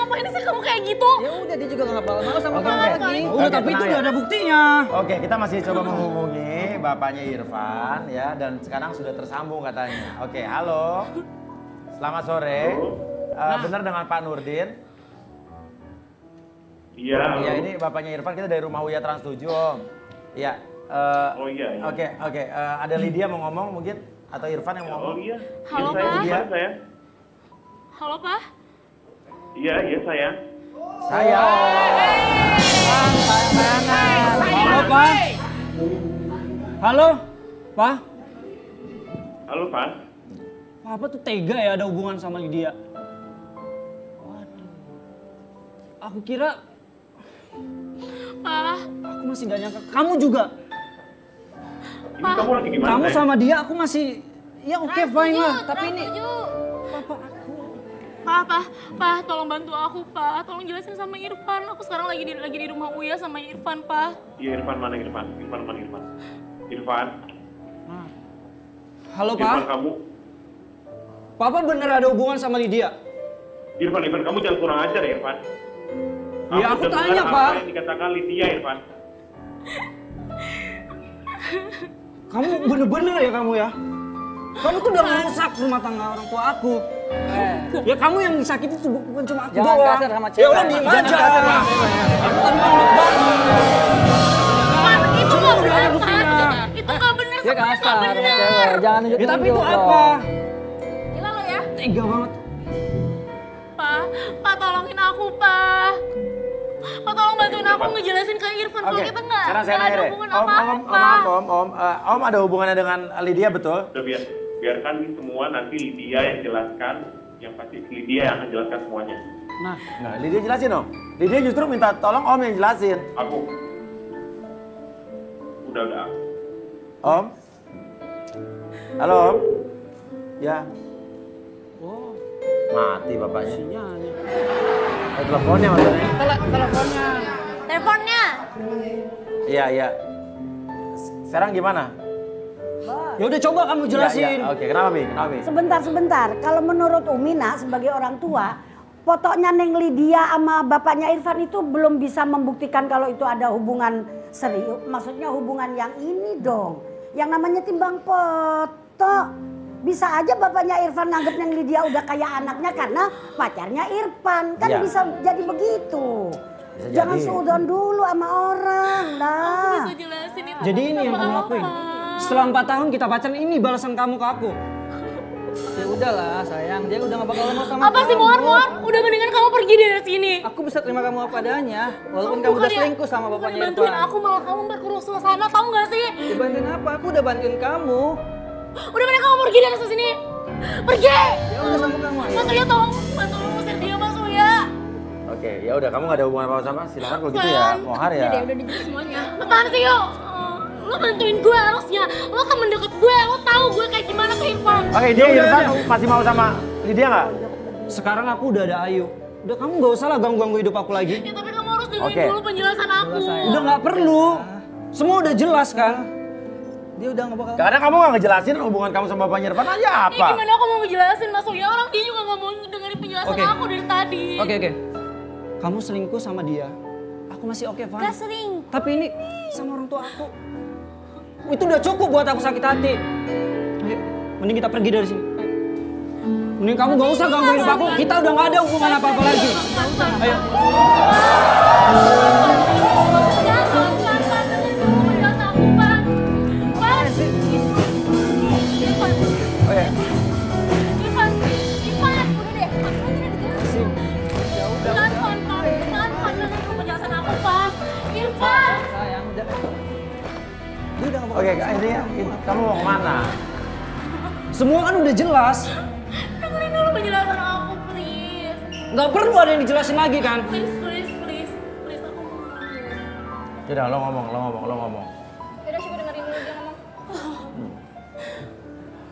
ngapain sih kamu kayak gitu? Ya udah dia juga gak bakal malu sama Oke, kamu oke. lagi. Oke, Udah, tapi itu udah ya. ada buktinya. Oke, kita masih coba menghubungi bapaknya Irfan ya dan sekarang sudah tersambung katanya. Oke, halo. Selamat sore. Eh, benar dengan Pak Nurdin? Iya. halo. Iya, ini bapaknya Irfan kita dari rumah Uya Trans 7, Om. Iya. eh, Oh, iya, iya. Oke, oke. Eh, ada Lydia mau ngomong mungkin atau Irfan yang mau Oh ngomong? iya. Halo, iya, saya, Pak. Saya. Halo, Pak. Iya, iya saya. Saya. Halo, Pak. Halo, Pak. Halo, Pak. Papa tuh tega ya ada hubungan sama Lydia. Waduh. Aku kira Pak, aku masih gak nyangka. Kamu juga. Ini kamu lagi gimana? Kamu sama dia aku masih ya oke fine lah. Tapi ini. Pak, Pak, Pak, tolong bantu aku, Pak. Tolong jelasin sama Irfan. Aku sekarang lagi di lagi di rumah Uya sama Irfan, Pak. Iya, Irfan mana Irfan? Irfan mana Irfan? Irfan. Halo, Irfan Pak. kamu. Papa bener ada hubungan sama Lydia? Irfan, Irfan kamu jangan kurang ajar ya, Irfan. Iya, aku tanya, Pak. Apa yang dikatakan Lydia, Irfan? Kamu bener-bener ya kamu ya? Kamu tuh udah merusak rumah tangga orang tua aku. Eh, Ya kamu yang disakiti tuh bukan cuma aku Jangan doang. kasar sama Ya cewek. udah diem Jangan aja. kasar sama Aku tadi mau ngeluk banget. Itu nggak udah benar. Itu nggak benar, Dia kasar sama benar. cewek. Jangan Ya tapi itu apa? Gila lo ya. Tega banget. Pak, Pak tolongin aku, Pak. Pak tolong bantuin aku ngejelasin ke Irfan kalau kita nggak saya nggak nanya ada deh. hubungan Om, om, apa-apa. om, maaf, om, om, Eh, om ada hubungannya dengan Lydia betul? Udah biar biarkan ini semua nanti Lydia yang jelaskan. Yang pasti Lydia yang akan jelaskan semuanya. Nah, Nah, Lydia jelasin om. Lydia justru minta tolong om yang jelasin. Aku. Udah, udah. Om? Halo om? Ya. oh, Mati bapaknya. sinyalnya. Eh, teleponnya maksudnya. teleponnya. Teleponnya. Iya, iya. Sekarang gimana? Ya udah coba kamu Iya, jelasin. iya. Oke, kenapa Mi? Kenapa Mi? Sebentar, sebentar. Kalau menurut Umina sebagai orang tua, fotonya Neng Lydia sama bapaknya Irfan itu belum bisa membuktikan kalau itu ada hubungan serius. Maksudnya hubungan yang ini dong. Yang namanya timbang foto. Bisa aja bapaknya Irfan nganggep Neng Lydia udah kayak anaknya karena pacarnya Irfan. Kan Iya. bisa jadi begitu. Bisa Jangan jadi. suudon dulu sama orang. Aku Nah. bisa jelasin itu. Jadi ini yang kamu lakuin. Setelah empat tahun kita pacaran ini balasan kamu ke aku. Ya udahlah sayang, dia udah gak bakal mau sama Apa sih kamu. Muar Muar? Udah mendingan kamu pergi dari sini. Aku bisa terima kamu apa adanya, walaupun kamu udah Bukannya- selingkuh sama bapaknya bantuin Irfan. aku malah kamu berkurung suasana tahu nggak sih? Dibantuin apa? Aku udah bantuin kamu. Udah mending kamu pergi dari sini. Pergi. Ya udah sama kamu. Mas Uya tolong bantu ngusir dia Mas Uya. Oke, ya udah kamu gak ada hubungan apa-apa sama. Silakan kalau gitu ya, Mohar ya. Udah deh, udah dijelasin semuanya. Apaan sih yuk? Lo bantuin gue harusnya. Lo temen deket gue. Lo tahu gue kayak gimana ke Irfan. Oke, dia Irfan masih mau sama Lydia nggak? Sekarang aku udah ada Ayu. Udah kamu gak usah lah ganggu-ganggu hidup aku lagi. Ya tapi kamu harus dengerin Oke. dulu penjelasan aku. Udah nggak perlu. Semua udah jelas kan. Dia udah gak bakal Karena kamu gak ngejelasin hubungan kamu sama bapaknya Irfan aja Ya apa? gimana aku mau ngejelasin Mas Uya? Orang dia juga gak mau dengerin penjelasan Oke. aku dari tadi. Oke oke. Kamu selingkuh sama dia. Aku masih oke, Van. Gak sering. Tapi ini sama orang tua aku. Itu udah cukup buat aku sakit hati. Mending kita pergi dari sini. Mending kamu gak usah ganggu hidup aku. Kita udah gak ada hubungan apa-apa lagi. Ayo. Ini, ini kamu mau ke mana? Semua kan udah jelas. Dengerin dulu penjelasan aku, please. Gak perlu ada yang dijelasin lagi kan. Please, please, please. Please, aku mau. Yaudah, lo ngomong, lo ngomong, lo ngomong. Yaudah, coba dengerin dulu dia ngomong.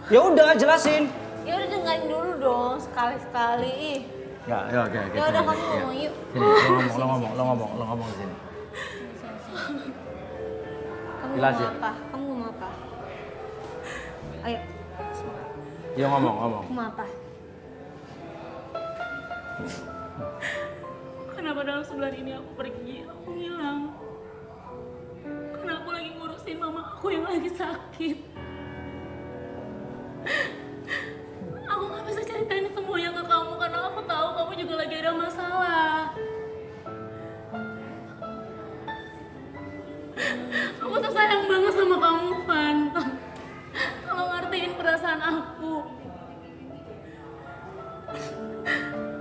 Ya udah jelasin. Ya udah dengerin dulu dong, sekali-sekali. Ya, ya oke, oke. Ya udah kamu ngomong yuk. Sini, lo ngomong, lo ngomong, lo ngomong, lo ngomong sini. Kamu Jelasin. mau apa? Kamu mau apa? Ayo, Yo ngomong, ngomong. kamu mau apa? kenapa dalam sebulan ini aku pergi, aku hilang. Karena aku lagi ngurusin mama aku yang lagi sakit. Aku tuh sayang banget sama kamu, Van. Kalau ngertiin perasaan aku.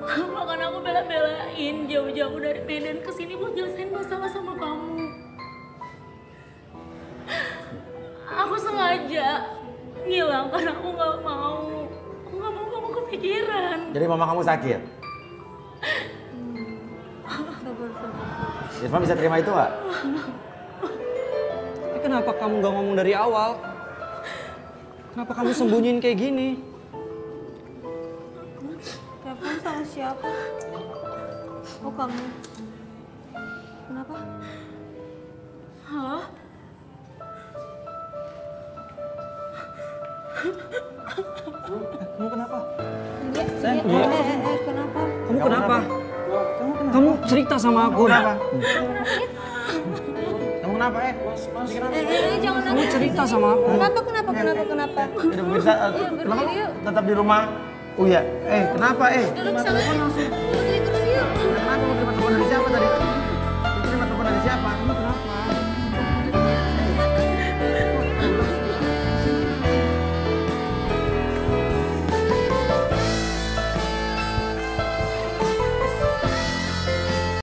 Bahkan aku bela-belain jauh-jauh dari Medan ke sini buat nyelesain masalah sama kamu. Aku sengaja ngilang karena aku nggak mau. Aku nggak mau kamu kepikiran. Jadi mama kamu sakit? Irfan bisa terima itu nggak? Tapi kenapa kamu gak ngomong dari awal? Kenapa kamu sembunyiin kayak gini? Telepon sama siapa? Oh kamu. Kenapa? Halo? Kamu kenapa? Dia, Sayang, dia, iya. eh, eh, eh, kenapa? Kamu kenapa? Kamu cerita sama aku. Kenapa? Kamu kenapa eh? Eh, eh, eh, jangan Kamu nangis. cerita sama aku. Kenapa, kenapa, kenapa, kenapa? Hidup bisa, eh, kenapa tetap di rumah? Oh iya, eh kenapa eh? Duduk sana. Putri terus yuk. Kenapa mau terima telepon dari siapa tadi?